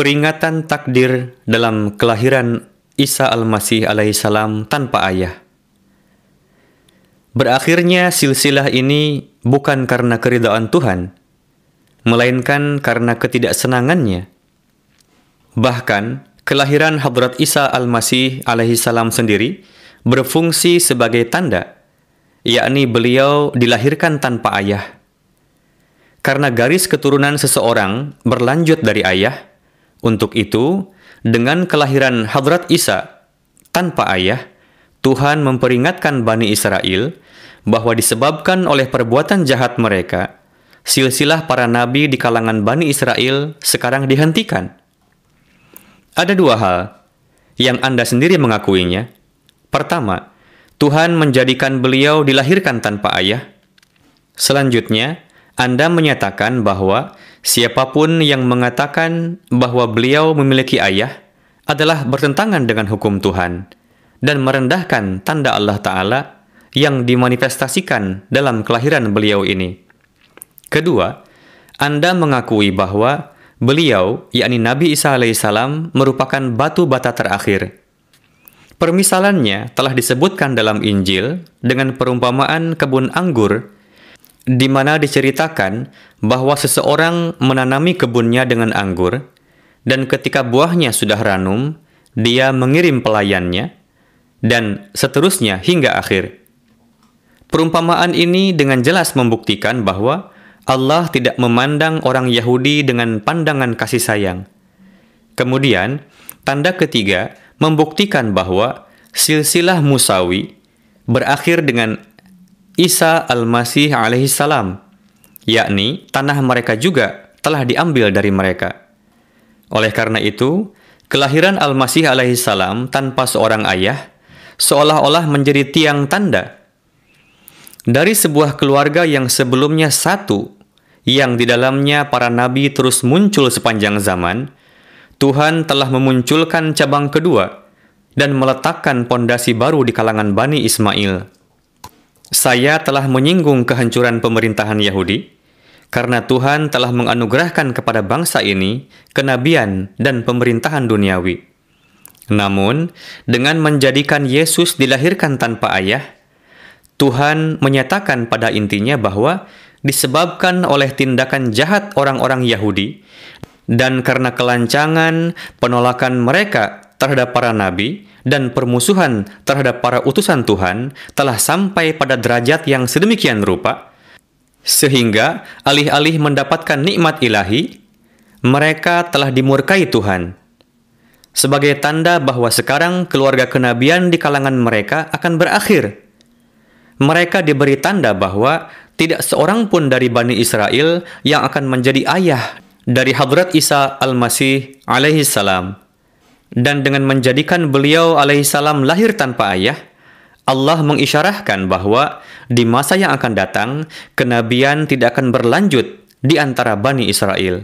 Peringatan takdir dalam kelahiran Isa Al-Masih alaihissalam tanpa ayah. Berakhirnya silsilah ini bukan karena keridaan Tuhan, melainkan karena ketidaksenangannya. Bahkan, kelahiran Hadrat Isa Al-Masih alaihissalam sendiri berfungsi sebagai tanda, yakni beliau dilahirkan tanpa ayah. Karena garis keturunan seseorang berlanjut dari ayah, untuk itu, dengan kelahiran Hadrat Isa tanpa ayah, Tuhan memperingatkan Bani Israel bahwa disebabkan oleh perbuatan jahat mereka, silsilah para nabi di kalangan Bani Israel sekarang dihentikan. Ada dua hal yang Anda sendiri mengakuinya. Pertama, Tuhan menjadikan beliau dilahirkan tanpa ayah. Selanjutnya, Anda menyatakan bahwa siapa pun yang mengatakan bahwa beliau memiliki ayah adalah bertentangan dengan hukum Tuhan dan merendahkan tanda Allah Ta'ala yang dimanifestasikan dalam kelahiran beliau ini. Kedua, Anda mengakui bahwa beliau, yakni Nabi Isa alaihissalam, merupakan batu bata terakhir. Permisalannya telah disebutkan dalam Injil dengan perumpamaan kebun anggur, di mana diceritakan bahwa seseorang menanami kebunnya dengan anggur, dan ketika buahnya sudah ranum, dia mengirim pelayannya, dan seterusnya hingga akhir. Perumpamaan ini dengan jelas membuktikan bahwa Allah tidak memandang orang Yahudi dengan pandangan kasih sayang. Kemudian, tanda ketiga membuktikan bahwa silsilah Musawi berakhir dengan Isa al-Masih alaihissalam, yakni tanah mereka juga telah diambil dari mereka. Oleh karena itu, kelahiran al-Masih alaihissalam tanpa seorang ayah seolah-olah menjadi tiang tanda dari sebuah keluarga yang sebelumnya satu, yang di dalamnya para nabi terus muncul sepanjang zaman, Tuhan telah memunculkan cabang kedua dan meletakkan pondasi baru di kalangan Bani Ismail. Saya telah menyinggung kehancuran pemerintahan Yahudi, karena Tuhan telah menganugerahkan kepada bangsa ini kenabian dan pemerintahan duniawi. Namun, dengan menjadikan Yesus dilahirkan tanpa ayah, Tuhan menyatakan pada intinya bahwa disebabkan oleh tindakan jahat orang-orang Yahudi dan karena kelancangan penolakan mereka terhadap para nabi dan permusuhan terhadap para utusan Tuhan telah sampai pada derajat yang sedemikian rupa sehingga alih-alih mendapatkan nikmat ilahi mereka telah dimurkai Tuhan sebagai tanda bahwa sekarang keluarga kenabian di kalangan mereka akan berakhir. Mereka diberi tanda bahwa tidak seorang pun dari Bani Israel yang akan menjadi ayah dari Hadrat Isa Al-Masih alaihi salam. Dan dengan menjadikan beliau alaihi salam lahir tanpa ayah, Allah mengisyarahkan bahwa di masa yang akan datang, kenabian tidak akan berlanjut di antara Bani Israel.